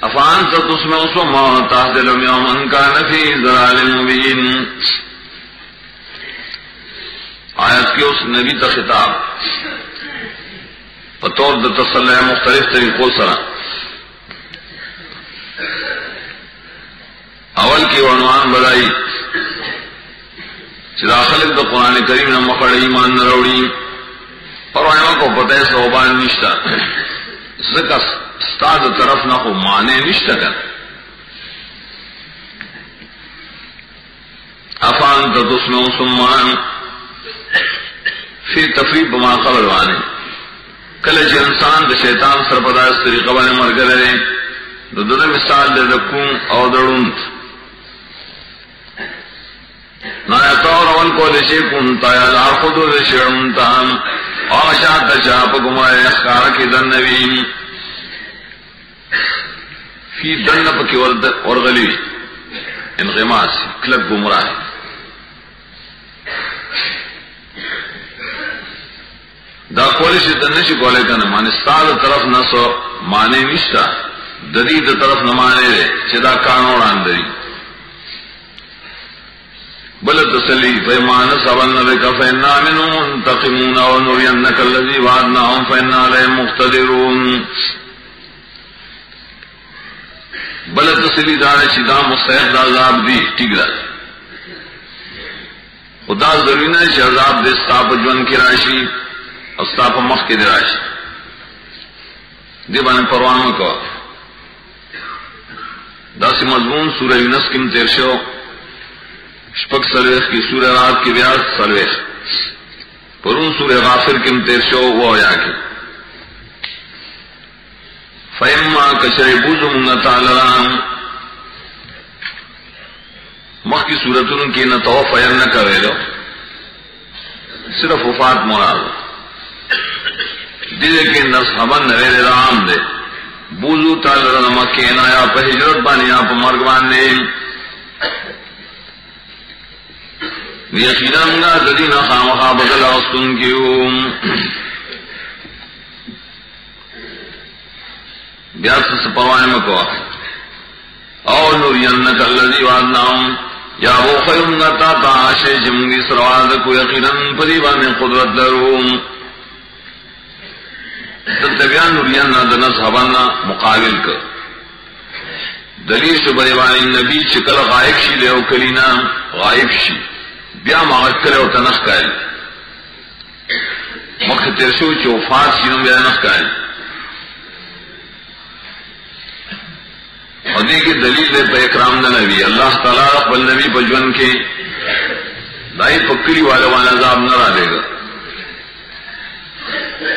افان تو اس میں اس میں من کا نفی ذرال مبین۔ آیت کے اس نبی کا خطاب۔ بطور د تسلح مختلف طریقوں سرا۔ اول کی عنوان بڑائی چراخلق دا قرآن کریم نہ مکڑ ایمان نہ روڑی۔ اور کو پتہ ہے صوبان نشتا زکا ستاسو طرف نه خو معنی نشته ده افان تدسنو سمان فی تفریب ما قبل وانه کله چې انسان د شیطان سره په داس طریقه باندې مرګ لري نو دغه مثال د لکون او دړوند نا یتور اون کو لشی کون تا یا خود لشی انتام او شاعت شاپ کومه اخکار کی ذن نبی فی دنه پکې ورد ورغلی انغماس کلک گمراه دا کولی شي دنه شي کولای کنه معنی ستاسو طرف نه سو معنی نشتا د دې د طرف نه معنی دی چې دا قانون اندري بل تسلی فیمان سبن بک فینا منون تقمون ونرینک الذی وعدناهم فینا علیهم مقتدرون. بل تسلی دار شدا مستحق دا عذاب دی، ٹھیک خدا ضروری نہ کہ عذاب دے ستاپ جون کی راشی اور ستاپ مخ کی راشی۔ دی بان پروانوں کو داسی مضمون سورہ یونس کی تیر شو۔ شپک سرویخ کی سورہ رات کی بیاض سرویخ پرون سورہ غافر کی تیر شو، وہ یا کی۔ فیما کشر بوزم تعالی مخ کی صورتوں کی نہ تو فیم نہ کرے لو، صرف وفات مراد۔ دے کے نس ہمن نوے رام دے۔ بوزو تال مکے نا یا پہ ہجرت بانی آپ مرگ بانے یقینا منگا ددی نہ خام خا بدل وسطن کیوں۔ بیاس پروائے مکو او نورینک الذی وعدناهم یا وہ خیم تا تا آشے جی جمگی سرواد کو یقینا پریبان قدرت دروم تتبیان نورین دنا صحابانا مقابل کر۔ دلیل شو بریبان نبی چکل غائب شی لے او کلینا غائب شی۔ بیا مغت کرے او تنخ کائل۔ مخ ترشو چو وفات شی نو بیا نخ کائل۔ او دې کې دلیل دی په اکرام د نبی. الله تعالی خپل نبی په ژوند کې دای په کلی والو باندې عذاب نه را لګا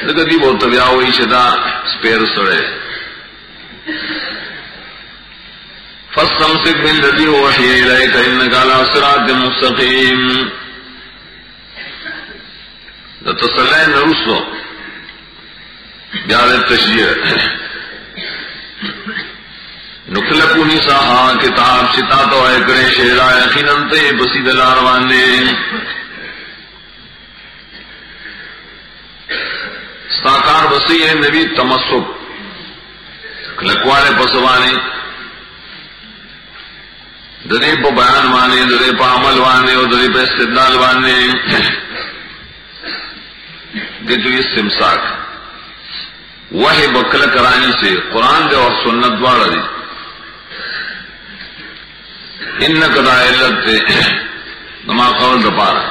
دغه دی بہت بیا وایي چې دا سپیر سره فاستمسك بالذي وحي اليك انك على صراط مستقيم د تسلی نرسو بیا د تشجیع. نکلکو نسا ہاں کتاب ستا تو ہے کرے شیرا یقیناً تے بسی دلار وانے ساکار بسی ہے نبی تمسک۔ کلکوانے پسوانے۔ دری پہ بیان وانے، دری پہ عمل وانے، اور دری پہ استدلال وانے۔ دے تو یہ سمساک۔ وہ بکل کرانی سے قرآن دے اور سنت دوارا دی ان کدا علت سے نما قول دپارا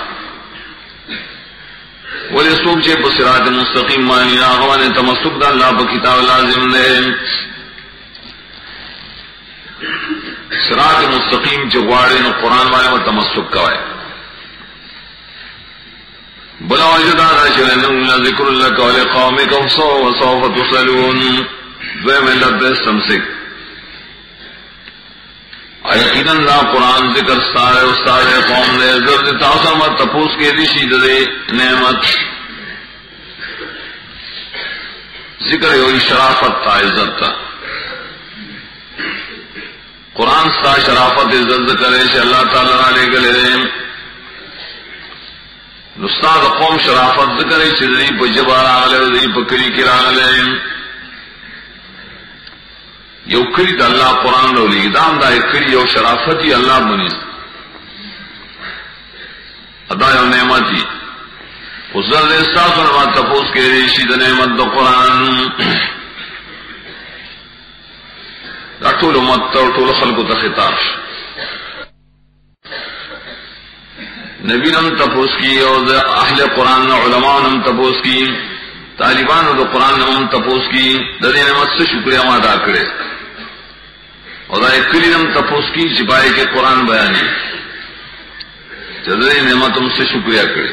ولی سوک چے بسرات مستقیم مانی آغوان تمسک دا اللہ پا کتاب لازم دے سرات مستقیم چے گوارے نو قرآن والے و تمسک کوئے بلا وجد آنا چلے ذکر اللہ قول قومک وصو وصوف تسلون دوے میں لد سمسک یقیناً لا قرآن ذکر ستارے استارے قوم دے زرد تاسا مت تپوس کے رشی دے، نعمت۔ ذکر ہوئی شرافت تھا عزت تھا قرآن ستا، شرافت، عزت کرے سے اللہ تعالی علیہ گلے رے نستاد قوم شرافت کرے سے ذری پہ جبار آگلے ذری پکری کی راگلے۔ یو کلی دا اللہ قرآن رو لی دام دا کلی یو شرافتی اللہ بنی ادا یو نعمتی. حضر دے استاس و نمات تپوس کے ریشی دا نعمت دا قرآن. دا طول امت تا طول خلق تا خطاب. نبی نم تپوس کی اور اہل قرآن علماء نم تپوس کی. طالبان دا قرآن نم تپوس کی. دا دے نعمت سے شکریہ ما کرے. اور کلی نم تپوس کی چپائے کے قرآن بیانی چدر نعمت تم سے شکریہ کرے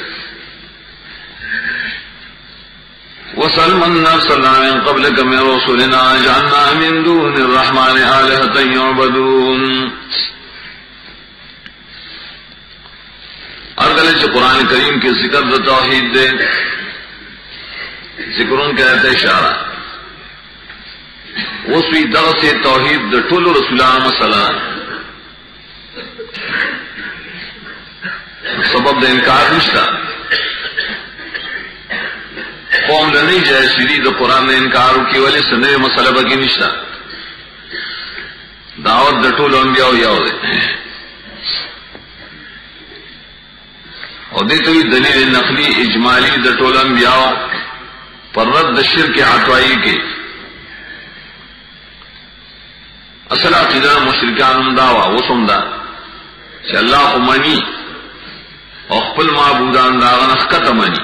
وسلم صلی اللہ قبل کم رسولنا جاننا من دون الرحمن آلہتا یعبدون۔ ارگلے چھ قرآن کریم کے ذکر دا توحید دے۔ ذکرون کہتے اشارہ۔ اوس وی دغه توحید د ټولو رسولانو مسله. سبب د انکار نشته. قوم د نه جای شری د قران نه انکار وکي ولی سنوي مسله به کې نشته. داوت د ټولو انبیاو یو دی. او دې ته دلیل نقلی اجمالی د ټولو انبیاو پر رد شرک عطوائی کې. اصل عقیدہ مشرکان داوا وہ سمدا چې الله منی او خپل معبودان دا غنخت منی۔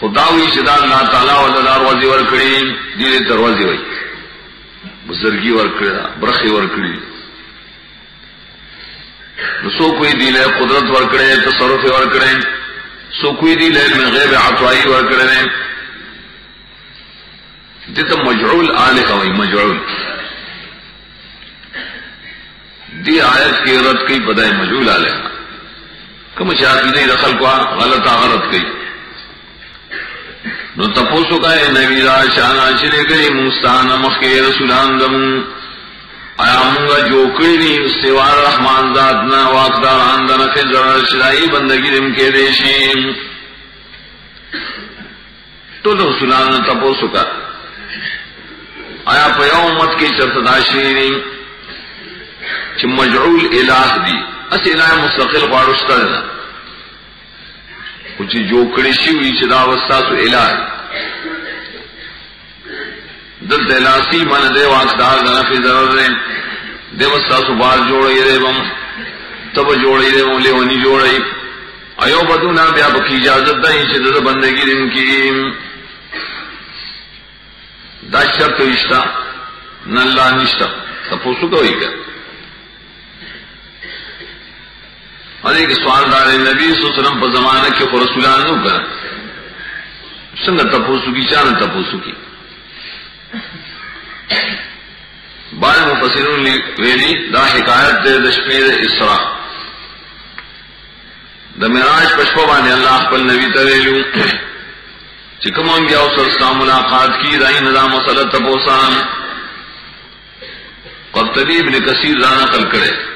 خداوی چې دا الله تعالی ول دروازه ور کړی دې دروازه وای بزرگی ور کړی برخي ور کړی نو سو کوئی دی له قدرت ور کړی تصرف ور کړی سو کوئی دی له غیب عطائی ور کړی دته مجعول الہ وای مجعول۔ دی آیت کی رد کی بدائے مجول آ لینا کم چاہتی نہیں رخل کو غلط غلط کی۔ نو تپوسو کا ہے نبی را شانا چلے گئی مستان مخ کے رسولان دم آیا مونگا جو کڑی نی سوار رحمان ذات واقدار آندن کے ذرا شرائی بندگی دم کے دیشیم۔ تو رسولان تپوسو کا آیا پیو مت کی چرتداشی نہیں چې مجعول الہ دی. اس الہ مستقل غواړسته ده خو چې جو کړی شي وي چې دا وساسو الہ دل دلاسی من دے واقدار دنا فی ضرر دے. دے وساسو بار جوړی دے بم. تب جوړی دے ولې ونی جوړی ایو بدونا بیا بکی اجازت ده چې د بندگی دن کی. دا شرط وشتا نلا نشتا تاسو کوي که باندې کې سوال دار نبی صلی الله علیه وسلم په زمانہ کې خو رسولان نو کړ څنګه تاسو کی چانه تاسو کی۔ بعض مفسرون ویلي دا حکایت د شپې اسراء۔ د معراج پښپو باندې الله خپل نبی ته ویلو چې کوم بیا اوس سره ملاقات کی راي نظام مسله تبوسان قرطبی ابن کثیر را نقل کړي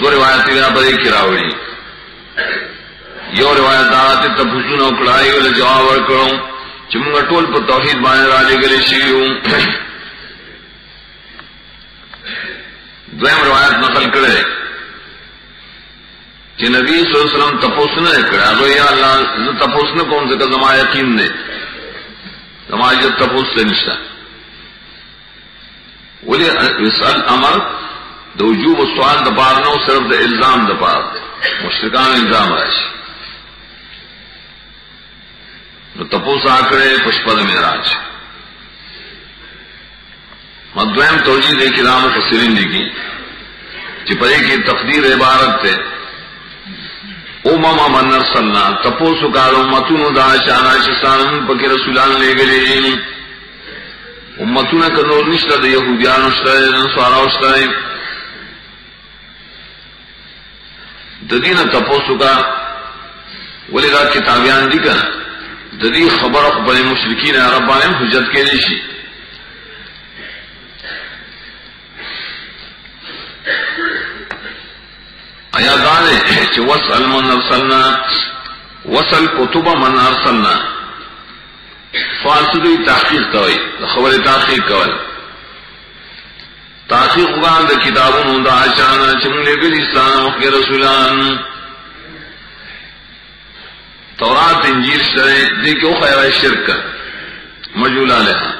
دو روایت بنا بدے کی راوڑی۔ یو روایت دعوت تپسون او کڑائی جواب ورکړو چې موږ ټول په توحید باندې را لګلې شیو دویم روایت نقل کړي چې نبی صلی الله علیه وسلم تپوس نه کړه هغه یا الله زه تپوس نه کوم ځکه زما یقین نه زما یو تپوس سے نشته ولی وسال امر د وجوب سوال د بار نو، صرف د الزام د بار مشرکان الزام راشي نو تپوس آکڑے پشپد معراج مدویم توجی دے کلام فسرین دی کی چپرے کی تقدیر عبارت تے، او ماما من ارسلنا تپوسو کارو متونو دا شانا شستان پکی رسولان لے گلے امتونه که نور نشته د يهوديانو شته د نصاراو شته د دینه تاسو کا ولې دا کتابیان دي کنه د دې خبره په مشرکین عربانو حجت کې نشي ایا دانه چې وصل من ارسلنا وصل کتب من ارسلنا فاسدی تحقیق کوي خبر تحقیق کول تحقیق وکړه د کتابونو د آشان چې موږ لګلي ستانه او رسولان۔ تورات، انجیل سره دې کې خو خیره شرک۔ مجولا له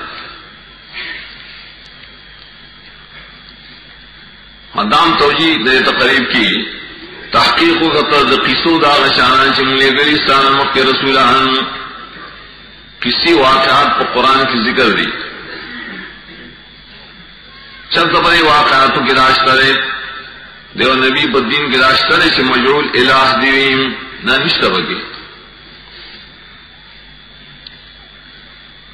مدام توجی دے تقریب کی۔ تحقیق و قطر قصو دا غشانان چی ملے گلی ستانا مکہ رسولان۔ کسی واقعات کو قرآن کی ذکر دی۔ چند بڑے واقعاتوں کی راش کرے۔ دیو نبی بدین کی راش کرے سے مجرول الہ دیویم نہ نشتہ بگی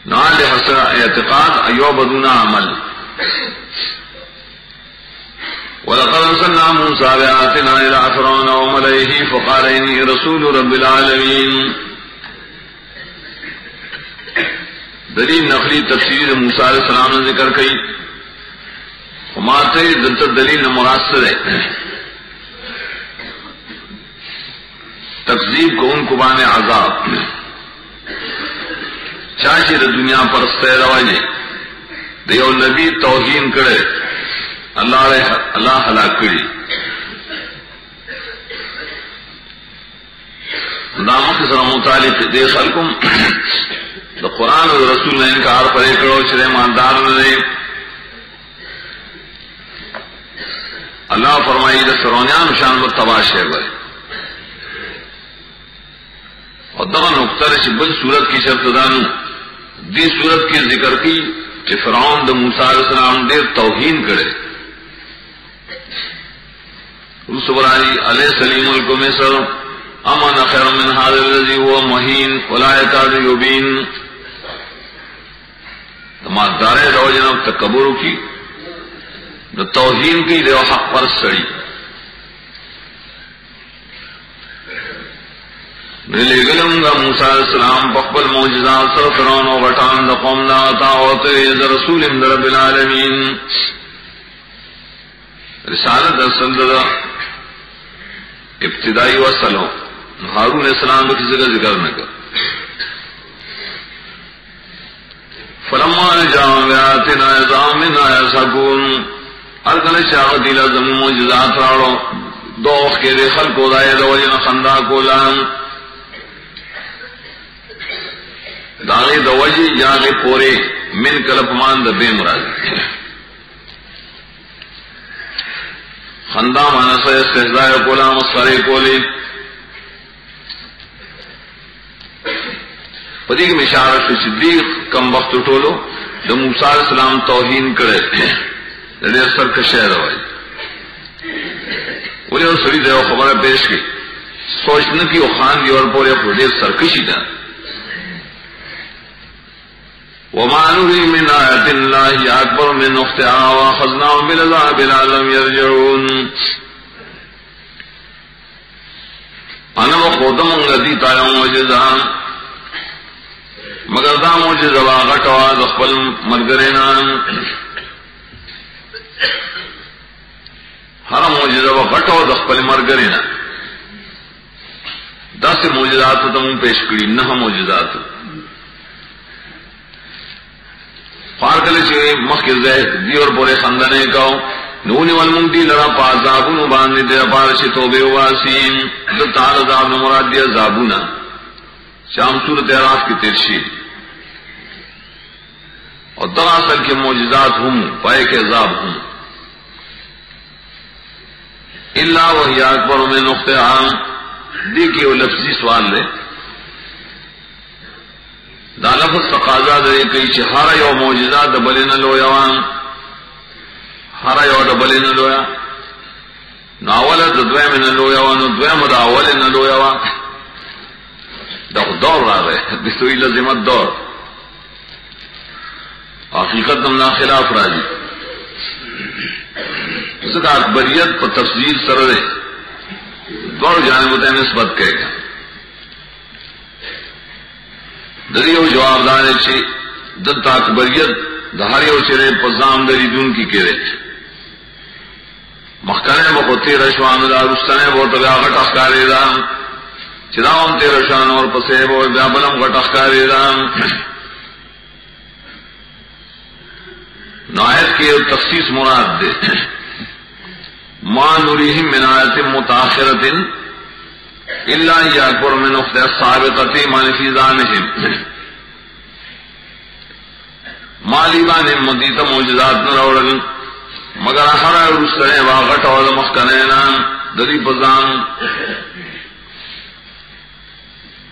نہ حسر اعتقاد ایو بدونا عمل۔ ولقد ارسلنا موسى بآياتنا إلى فرعون وملئه فقال إني رسول رب العالمين دلیل نقلی تفسیر موسی علیہ السلام نے ذکر کی۔ ماتے دلت دلیل مراسر ہے۔ تقزیب کو ان کو بانے عذاب چاچی دنیا پر سیر رواجے دیو نبی توہین کرے۔ اللہ اللہ ہلاک کری۔ نامک سر متعلق دے خلکم تو قرآن اور رسول نے انکار پرے کرو چرے ماندار نے۔ اللہ فرمائی دے سرونیان شان پر تباش ہے بھائی اور دمن اختر شبل سورت کی شرط دانو۔ دی سورت کی ذکر کی کہ فرعون د موسی علیہ السلام دیر توہین کرے۔ رسولائی علیہ سلیم الکم سر امن خیر من هذا الذي هو مهين ولا يكاد يبين تمہار دارے رو جناب تکبر کی، نہ توہین کی دیو حق پر سڑی۔ نیلے گلم گا موسیٰ علیہ السلام بقبل موجزات سر فرون و غٹان دا قوم دا عطا ہوتے دا رسول اندر رب العالمین. رسالت اصل دا ابتدائی وصل ہو ہارون اسلام کو کسی کا ذکر نہ کر فلما جام ویاتنا ازام آیا سکون ہر شاہ دیلا زم موجزات راڑو. دو کے دے خلق کو دائے دو جن خندا کو لان. داغه د وجه یاغه پوره من کلپمان د بیم راځي خندا معنا سه سجدا یو کولا مسره کولی. پدې کې مشاره شو صدیق کم وخت ټولو د موسی السلام توهین کړي د دې سر کې شعر وایي ولې اوسې دا خبره پېښ کړي سوچ نه کې او خان دی اور پورې پورې سرکشي ده وما نري من آيات الله أكبر من أختها وأخذناهم بالعذاب لعلهم يرجعون. أنا وخوتم الذي تعالى معجزة. مگر دا معجزہ واغٹ وا خپل مرګرینا هر معجزہ واغٹ وا خپل مرګرینا دا سه معجزات ته مون پیش کړی نه معجزات. پارکل چې مخکې ځای دی اور پورې خندنه کاو نونی والمنگی لرا پا عذابون باندې دې پارشي توبه واسیم د تعالی عذاب مراد دی عذابونا شام صورت اعراف کی ترشی اور دراصل کے معجزات ہوں پائے کے عذاب ہوں اللہ وہی اکبر میں نقطۂ عام۔ دیکھیے وہ لفظی سوال لے تناسب تقاضا دې کوي چې هر یو معجزات د بلین لویا هر یو د بلین لویا۔ ناوله د دوی من لویا نو دوی مد اول نه لویا دا دور راغی د سوی لازمت دور۔ حقیقت دمنا خلاف راځي زکات بریت په تفصیل سره دور جانب ته نسبت کوي دریو جواب دانے چھے دلتا اکبریت دہاریو چرے پزام دری دون کی کے رہے کرے مخکنے بکو تیر اشوان دا، رستنے بہت بیا غٹ اخکاری دا۔ چداون تیر اشوان اور پسے بہت بیا بلم غٹ اخکاری دا۔ نایت کے تخصیص مراد دے۔ ما نوریہم من آیت متاخرتن اللہ یا میں نقطۂ ثابت مانفی دان مالی بان مدیت موجودات نہ روڑل مگر ہر روس کرے وا غٹ اور مخکنے نام دری بزان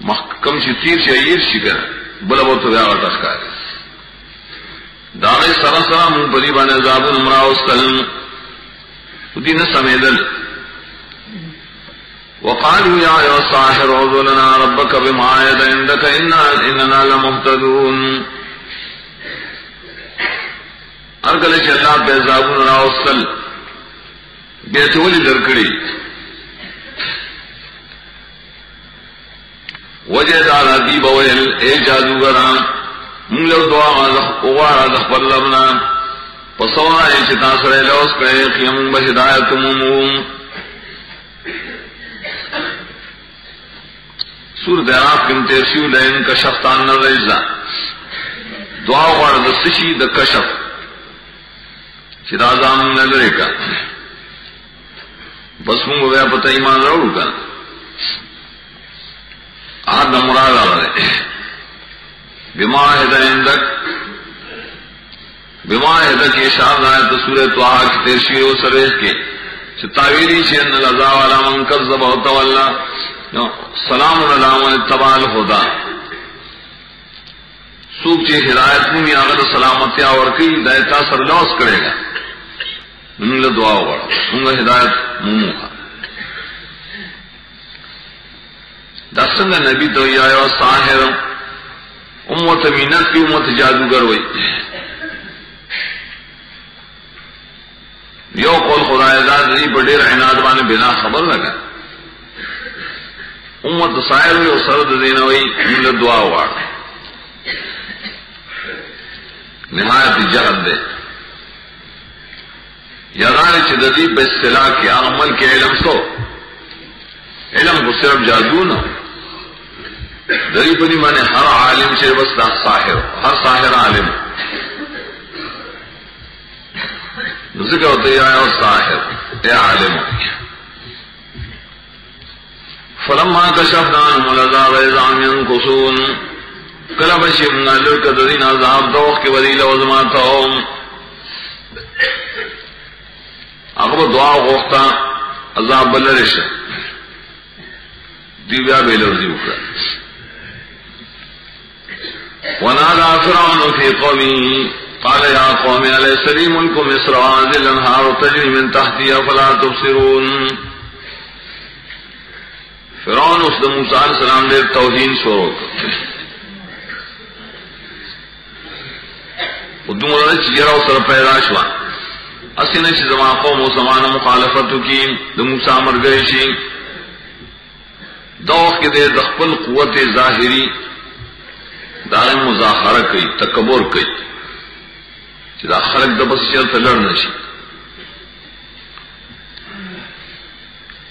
محکم سی تیر سے ایر شکر بلا بہت گیا غٹ کا داغے سرا سرا من پری بان زاب نمرا اس کل دین سمیدل. وقالوا يا ايها الساحر اعوذ لنا ربك بما عهد عندك انا اننا لمهتدون ارګل چې الله به زابون راوصل به ټول درکړي وجه دار دی بویل اے جادوګران موږ له دعا غواره د خپل لمنا پسونه چې تاسو له اوس په قیام بشدایت مومو. سور دیراف کم تیرشیو لین کشف تان نرزا دعا غوار دستشی د کشف. چرازام نظرے کا. بس مونگ گیا پتہ ایمان روڑ کا. آد مراد آ رہے بما ہدک بما ہدک یہ شاد آئے تو سورہ تو آ کے تیرشی ہو سرے کے. تعویری سے ان لذا والا من کذب ہوتا والا سلام علام تبال ہوتا سوک چی ہدایت میں اگر سلامتیا اور کی دایتا سر لوس کرے گا۔ منگل دعا ہوگا۔ منگل ہدایت مومو کا۔ دسنگ نبی تو یا ساحر امت مینت کی امت جادوگر ہوئی۔ یو قول خدا اعزاز نہیں بڑے رہناد بانے بنا خبر لگا۔ امت سائر ہوئی اور سرد دینا ہوئی منگل دعا ہوا۔ نہایت جہد دے۔ یادان چدی بصطلاح کے عمل کے علم سو علم کو صرف جادو نہ۔ دری پنی مانے ہر عالم سے بس ساحر، ہر ساحر عالم۔ ذکر ہوتے آیا اور ساحر، اے عالم۔ فلما کشفنا ملذاب ازامین قصون کلا بشیم نالر کدرین عذاب دوخ کے وزیل وزماتا ہوں اگر دعا غوختا عذاب بلرش. دیویا بیلرزی اکرا ونادا فرعون في قومه. قال يا قوم أليس لي ملك مصر وهذه الأنهار تجري من تحتي أفلا تبصرون. فرعون اس نے موسیٰ علیہ السلام نے توہین شروع ادو مولانا چیرا سر پیدا شوا۔ اسی نے چی زمان قوم و زمان مخالفتو کی دو موسیٰ مر گئے شی دوخ کے دے دخپل قوت ظاہری دارن مظاہرہ کئی، تکبر کئی۔ چدا خلق دبس چلتا لڑ نشی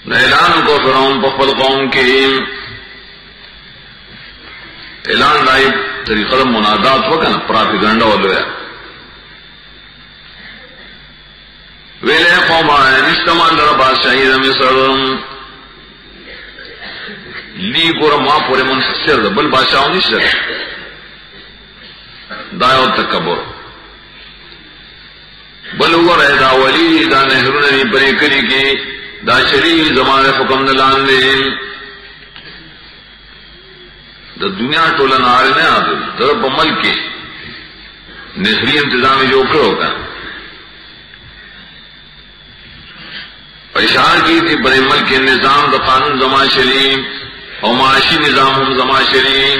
اعلان کو فرعون پخبل قوم کے اعلان لائی طریقہ منادات ہو کنا پراپیگنڈا ہو لیا ویلے قوم آئے نشتمان در بادشاہی مصر لی گورا ماں پورے منحصر بل بادشاہ نشتر دایو تکبر۔ بل ہوا رہے دا ولی، دا نہرون نی پری کری کی۔ دا شری زمان حکم دلان دے دا دنیا ٹولا نار نے آدم در بمل کے۔ نہری انتظام جو کرو کا اشار کی تھی بڑے ملک کے نظام دا قانون زمان شریف اور معاشی نظام ہم زمان شریف۔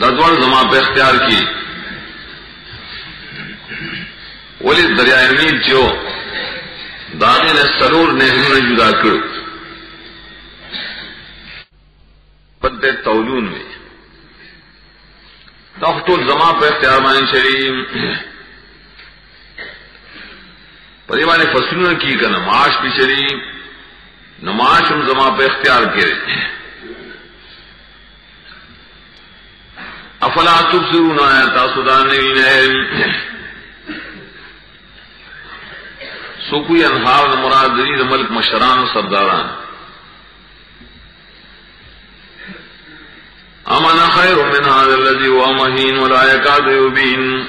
دا دوڑ زمان پہ اختیار کی۔ ولی دریائے نیل چو دانے نے سرور نہروں نے جدا کر پتے تولون میں۔ تختو زما پہ اختیار مان شریف پریوانے فصلوں کی کا نماش بھی شریف نماش ہم زما پہ اختیار کرے افلا تبصرون آیا تاسودان نہیں سکوی انہار مراد دری ملک مشران سرداران. امن خیر من هذا الذي هو مهين ولا يكاد يبين.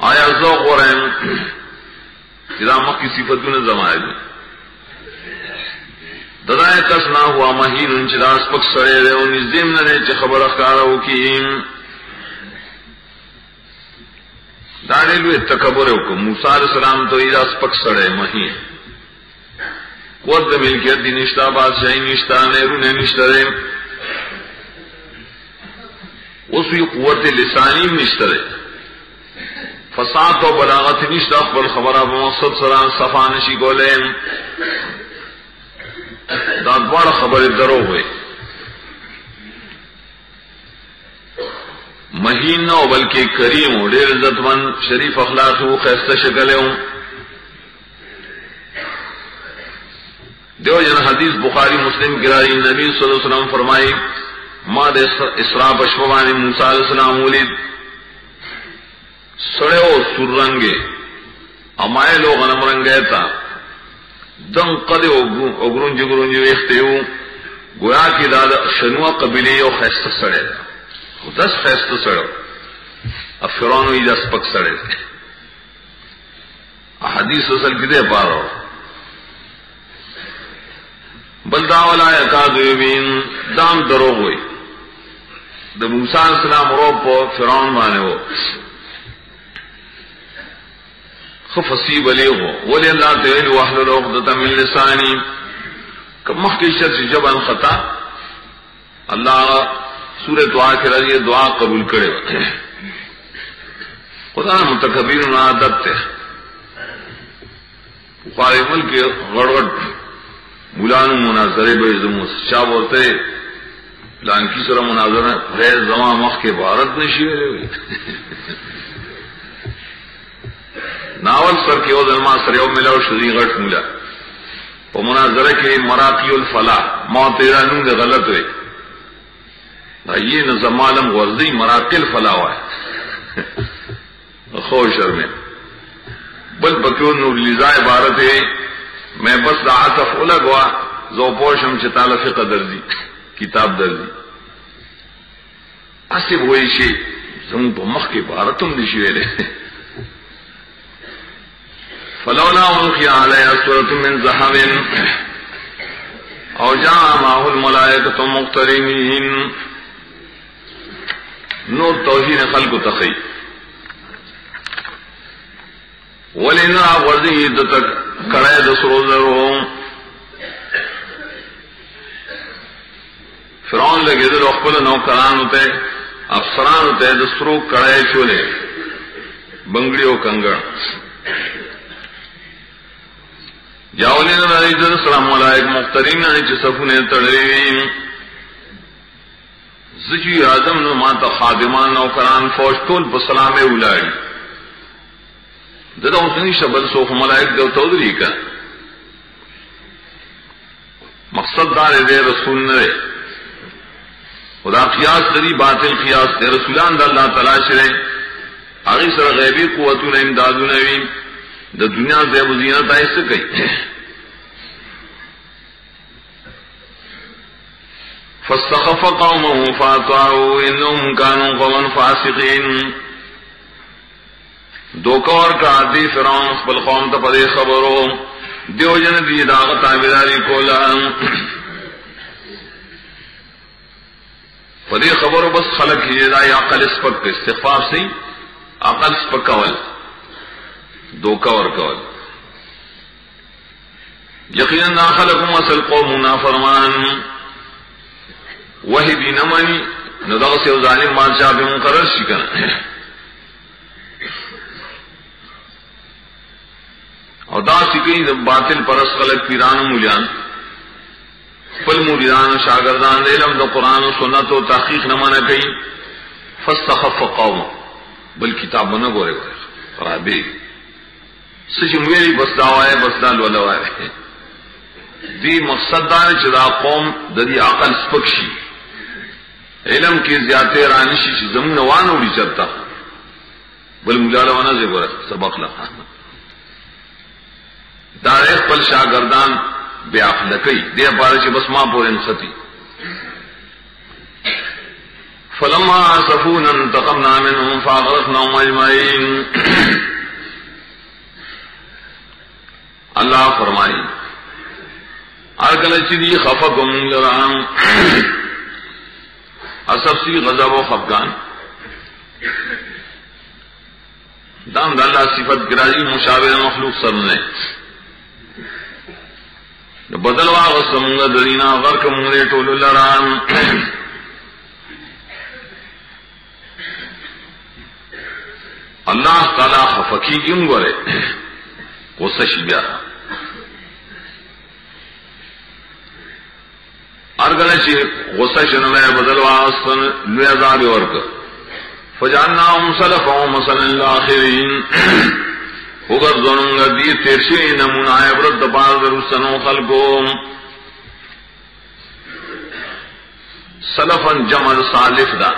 آیا ذوق ورم اذا مکی صفتون زمائے دی ددا کس نہ ہوا مہین ان چراس پک سڑے رہے ان زم نے چ خبر اخارو کی داڑے لو تکبر کو موسی علیہ السلام تو ایراس پک سڑے مہین قوت دا ملکیت دی نشتا بادشاہی نشتا نیرو نے نشترے اس بھی قوت لسانی نشترے فساد و بلاغت نشتا اقبل خبر اب مقصد سران صفا نشی گولے۔ دادوار خبر درو ہوئے۔ مہین نہ بلکہ کریم ہو ڈیر عزت مند شریف اخلاق ہو، خیستہ شکلے ہوں۔ دیو جن حدیث بخاری مسلم گراری نبی صلی اللہ علیہ وسلم فرمائی ماد اسرا پشپوانی موسیٰ علیہ السلام ولید۔ سڑے ہو سر رنگے امائے لوگ غنم رنگے تا۔ دن قد اگرون جگرون جو اختے ہو۔ گویا کی دادا شنوع قبیلی او خیست سڑے۔ دا دس خیست سڑو اب فرانو ای دس پک سڑے حدیث اصل کدے پارو بلدا والا اکاد دام دروغ ہوئی۔ د موسی السلام رو په فرعون باندې وو خفصی ولی ہو۔ ولی اللہ تعالی وحلل عقدۃ من لسانی۔ کما کی شت جبن خطا۔ اللہ سورہ دعا کے ذریعے دعا قبول کرے خدا متکبر عادت ہے بخاری ملک غڑغڑ مولانو مناظرے بے زمو چا بولتے لانکی سر مناظر غیر زمان مخ کے بھارت نے شیئر ہوئی ناول سر کے ادلما سر یو ملا شری غٹ ملا۔ وہ مناظر کے مراقی الفلا ماں تیرا نوں غلط ہوئے۔ یہ نہ زمالم غرضی مراقل فلا ہوا ہے۔ خوشر میں۔ بل بکیو نور لیزا عبارت ہے۔ میں بس دعاتف الگ ہوا زو پوشم چتال فقہ درزی کتاب درزی اسی وہی شی زمون په مخ کې بارتم نشي ویلې فلولا القي عليها سورة من ذهب او جاء معه الملائكة مقترنين نور توحید خلق تخی ولنا ورزی د تک کړه د سرو فرعون لګې د خپل نوکرانو ته افسران ته د سرو کړای چولې بنگړي او کنګړ یاولې نه راځي د سلام ملائک مخترین نه چې صفونه تړلې زجی اعظم نو ما ته خادمان او کران فوج ټول په سلامه ولاړ دغه اوسنی شبل سو ملائک د تودري کا. مقصد دار دې رسول نه خدا قیاس دری، باطل قیاس دے. رسولان دا اللہ تعالی شرے آغی سر غیبی قوتون امدادو نوی دا دنیا زیب و زینت آئی سکئی فاستخف قومه فاطعوا انهم كانوا قوما فاسقين. دوکور کا عادی فرعون خپل قوم ته پدې خبرو. دیو جن دی داغه تابعداري کولا. پدې خبرو بس خلق یې دا یا عقل سپک استغفار سي عقل سپکول دوکا ور کول. یقینا نا خلقم اصل قوم نافرمان وہی بھی نمانی ندغ سے ظالم بادشاہ بھی مقرر شي کنه او دا سکی باطل پرس خلق پیران مولیان۔ خپل مریدان او شاګردان د علم د قران او سنت او تحقیق نه منع کوي فاستخف قوم، بل کتاب نه ګوره خرابې سچ ویلي بس دا وای بس دا ولا وای دی مقصد دا چې دا قوم د دې عقل سپک شي علم کې زیاتې رانی شي چې زمونه وانه چرتا بل مولا له ونه زه سبق لا دارے پل شاگردان بے اخلقی دے پارے چ بس ماں پورے نختی فلما صفونا انتقمنا منهم فاغرقناهم اجمعين. اللہ فرمائی ارگل چیدی خفقم لرام اصف سی غضب و خفقان۔ دام داللہ صفت گراجی مشابہ مخلوق سرنے بدل واغ سمونگا درینا غرق مونگے ٹولو لرام اللہ تعالی خفقی کیوں گورے غصہ شبیا ارگل چی غصہ شنو میں بدل واغ لوی عذاب ورک. فجاننا ام صلف و مسل الاخرین اگر زنوں گا دی تیرشی نمونہ عبرت دبار در سنو خلقو سلفا جمع صالف دا.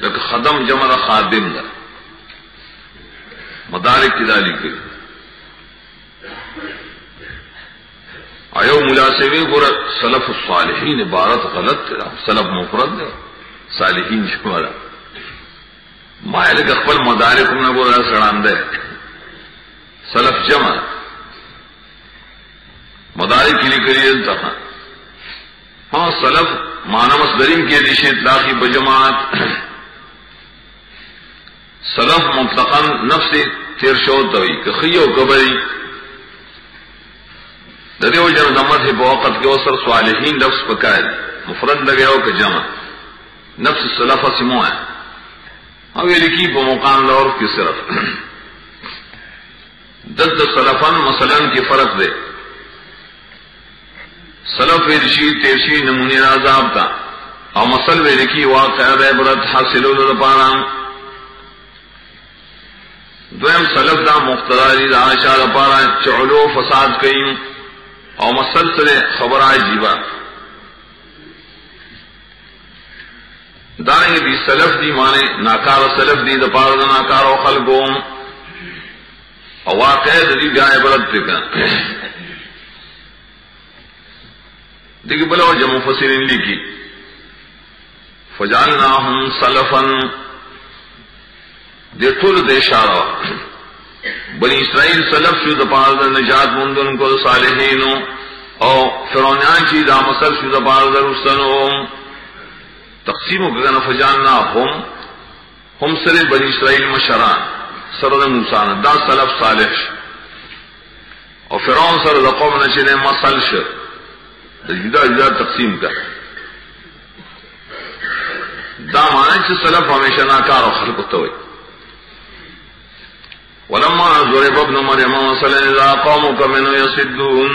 لیکن خدم جمع خادم دا. مدارک کی دالی کی ایو ملاسوی گور سلف الصالحین، عبارت غلط تیرا سلف مفرد دے صالحین شمارا ما لکھ خپل مدارک نے گورا سڑان دے سلف جمع۔ مدارک کی کریے انتہا۔ ہاں سلف مانا مصدرین کے دیش اطلاقی بجماعت سلف مطلقاً نفس تیر شوت ہوئی کہ خیو کبری۔ دریو جن دمت ہے بوقت کے اوسر صالحین لفظ پکائے مفرد لگے ہو کہ جمع. نفس سلف سمو ہے اب یہ لکھی پہ مقام لور کی صرف. دد سلفن مثلاً کی فرق دے سلف ارشی تیرشی نمونی عذاب تا او مسل وی لکی واقع دے برد حاصلو لپانا دویم سلف دا مختداری دا آشا لپارا چعلو فساد کئی او مسل سرے خبر آئی جیبا دائیں دی سلف دی مانے ناکار سلف دی دا پار دا ناکار و خلقوم او واقع دی بیائے برد تکا دیکھ بلا اور جمع فصیل لکھی فجالنا ہم سلفن دے طول دے اشارہ بنی اسرائیل سلف شو دا پار دا نجات مندن کو صالحینو او فرونیان چی دا مسل شو دا پار دا رسنو تقسیمو کگنا فجالنا ہم ہم سر بنی اسرائیل مشران سر دا موسان دا سلف صالح شو اور فرعون سر دا قوم نچنے مسل شر جدا جدا تقسیم کر۔ دا مانا چھ سلف ہمیشہ ناکار و خلق ہوتا ہوئی ولما ضرب ابن مريم مثلا اذا قومك من يصدون.